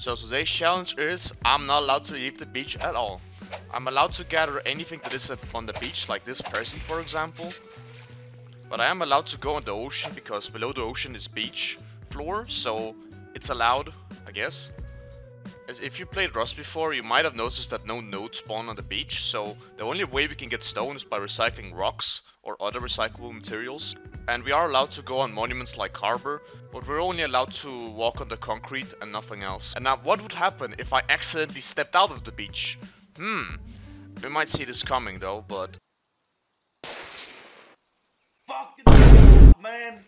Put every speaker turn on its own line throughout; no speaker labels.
So today's challenge is I'm not allowed to leave the beach at all. I'm allowed to gather anything that is on the beach, like this person for example. But I am allowed to go on the ocean because below the ocean is beach floor, so it's allowed, I guess. As if you played Rust before, you might have noticed that no nodes spawn on the beach, so the only way we can get stone is by recycling rocks or other recyclable materials. And we are allowed to go on monuments like Harbor, but we're only allowed to walk on the concrete and nothing else. And now what would happen if I accidentally stepped out of the beach? Hmm, we might see this coming though, but...
Fucking man.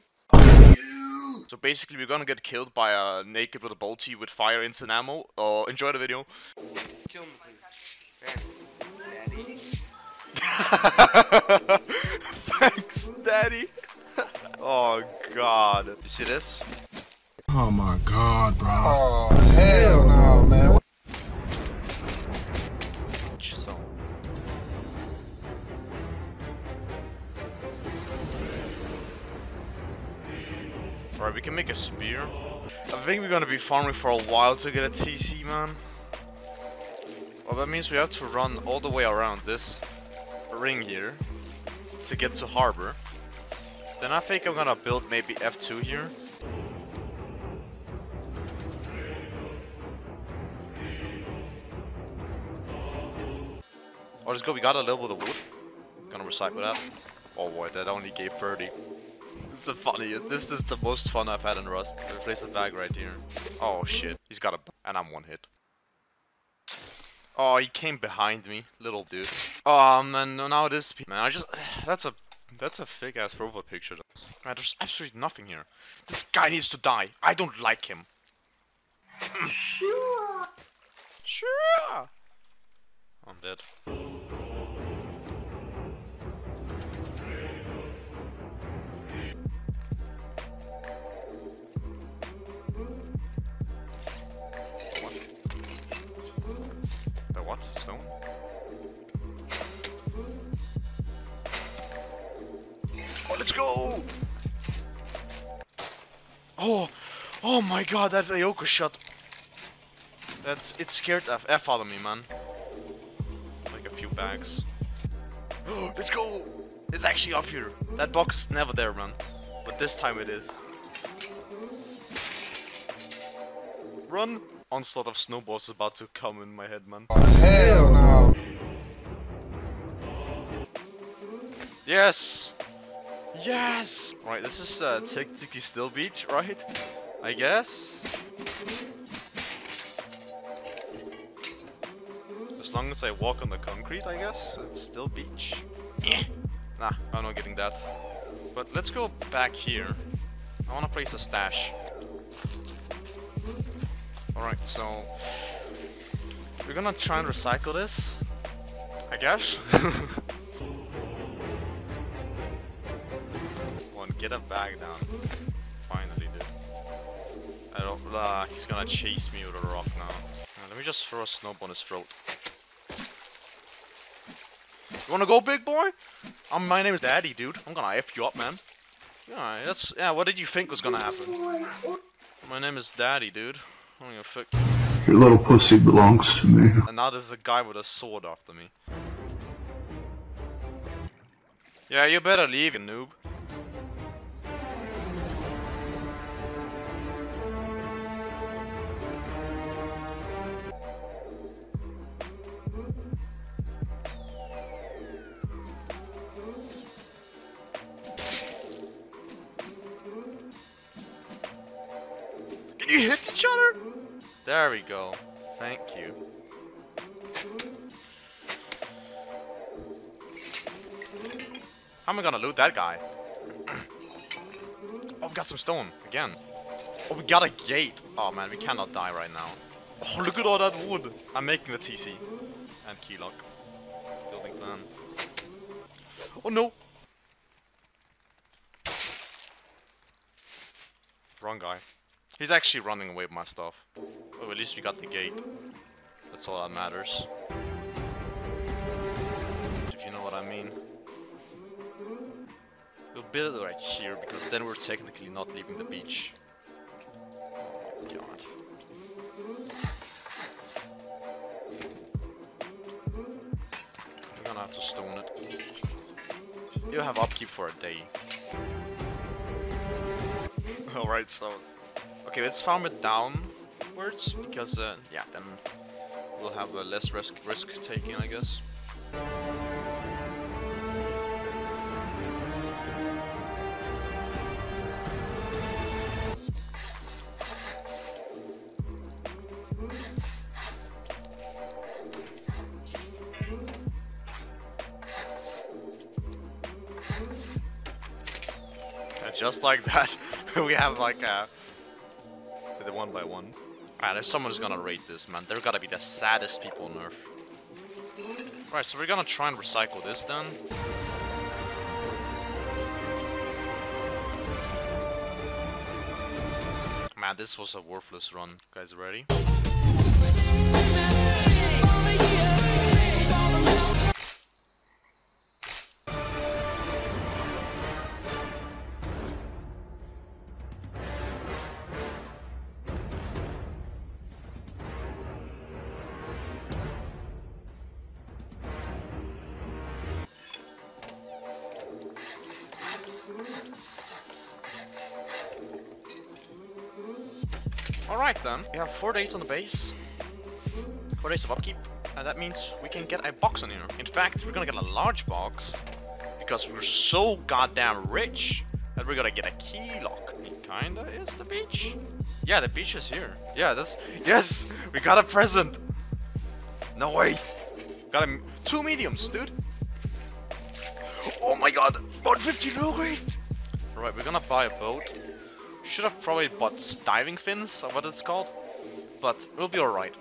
So basically we're gonna get killed by a naked with a bolty with fire instant ammo. Oh, enjoy the video.
Kill me, please. Daddy.
You see this?
Oh my god, bro.
Oh, hell no, man.
Alright, we can make a spear. I think we're gonna be farming for a while to get a TC, man. Well, that means we have to run all the way around this ring here to get to harbor. Then I think I'm gonna build maybe F2 here. Oh, let's go. We got a bit of wood. Gonna recycle that. Oh boy, that only gave 30. This is the funniest. This is the most fun I've had in Rust. I place a bag right here. Oh shit. He's got a... And I'm one hit. Oh, he came behind me. Little dude. Oh man, now this... Man, I just... That's a... That's a fake ass profile picture. Man, there's absolutely nothing here. This guy needs to die. I don't like him. Sure. Sure. I'm dead. What? The what? Stone? Go! Oh! Oh my god, that Eoka shot! That it scared F. F out of me, man. Like a few bags. let's go! It's actually up here. That box is never there, man. But this time it is. Run! Onslaught of snowballs is about to come in my head, man.
Oh, hell no.
Yes! Yes! Right, this is uh, technically still beach, right? I guess? As long as I walk on the concrete, I guess, it's still beach. Eh. Nah, I'm not getting that. But let's go back here. I wanna place a stash. Alright, so... We're gonna try and recycle this. I guess. get a bag down. Finally, dude. I don't. Ah, he's gonna chase me with a rock now. Let me just throw a snowball on his throat. You wanna go, big boy? Um, my name is Daddy, dude. I'm gonna f you up, man. Yeah, that's yeah. What did you think was gonna happen? My name is Daddy, dude. I don't give a fuck.
Your little pussy belongs to me.
And now there's a guy with a sword after me. Yeah, you better leave, you noob. Each other? There we go. Thank you. How am I gonna loot that guy? oh, we got some stone again. Oh, we got a gate. Oh man, we cannot die right now. Oh, look at all that wood. I'm making the TC and keylock. Building plan. Oh no. Wrong guy. He's actually running away with my stuff. Oh, at least we got the gate. That's all that matters. If you know what I mean. We'll build it right here, because then we're technically not leaving the beach. God. We're gonna have to stone it. You'll have upkeep for a day. Alright, so Okay, let's farm it downwards, because, uh, yeah, then we'll have uh, less risk risk taking, I guess. Just like that, we have like a one by one. Alright, if someone's gonna raid this, man, they're gotta be the saddest people on earth. Right, so we're gonna try and recycle this then. Man, this was a worthless run. Guys, ready? Alright then, we have 4 days on the base, 4 days of upkeep, and that means we can get a box on here. In fact, we're gonna get a large box, because we're so goddamn rich that we're gonna get a key lock. It kinda is the beach. Yeah, the beach is here. Yeah, that's, yes, we got a present. No way. Got a, two mediums, dude. Oh my god, 150 low grade. Alright, we're gonna buy a boat. Should have probably bought diving fins, or what it's called, but we'll be alright.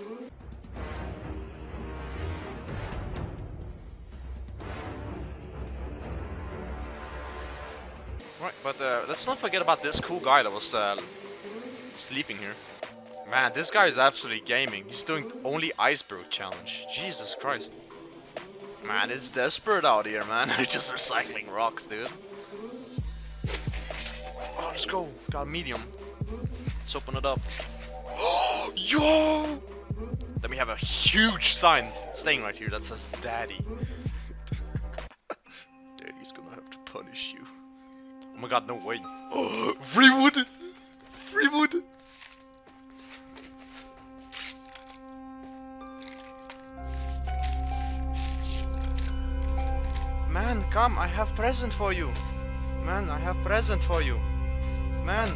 Right, but uh, let's not forget about this cool guy that was uh, sleeping here. Man, this guy is absolutely gaming. He's doing only iceberg challenge. Jesus Christ. Man, it's desperate out here, man. Just recycling rocks, dude. Oh, let's go. Got a medium. Let's open it up. Yo! Then we have a huge sign staying right here that says Daddy. Daddy's gonna have to punish you. Oh my god, no way. Free wood! Free wood! Man, come, I have present for you. Man, I have present for you. Man,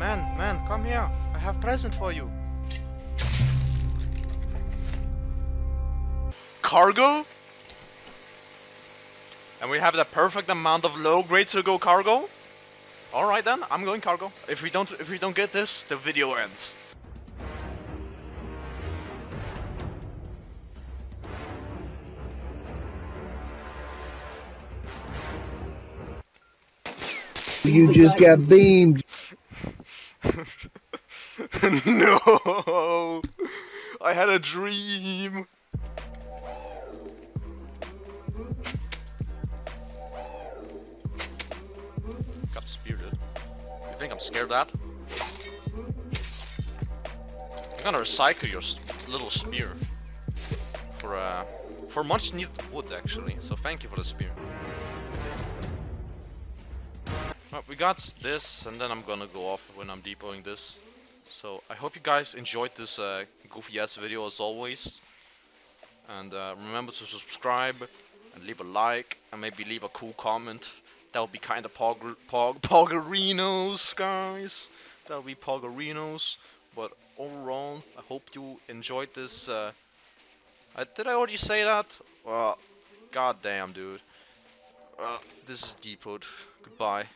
man, man, come here. I have present for you. Cargo? And we have the perfect amount of low grade to go cargo? Alright then, I'm going cargo. If we don't if we don't get this, the video ends.
You just got beamed.
no! I had a dream! Got a spear, dude. You think I'm scared of that? I'm gonna recycle your little spear. For, uh, for much needed wood, actually. So thank you for the spear. Well, we got this, and then I'm gonna go off when I'm depoting this. So I hope you guys enjoyed this uh, goofy ass video as always. And uh, remember to subscribe and leave a like and maybe leave a cool comment. That would be kind of pog pog poggerinos, guys. That would be poggerinos. But overall, I hope you enjoyed this. Uh, did I already say that? Well, goddamn, dude. Uh, this is Deepwood. Goodbye.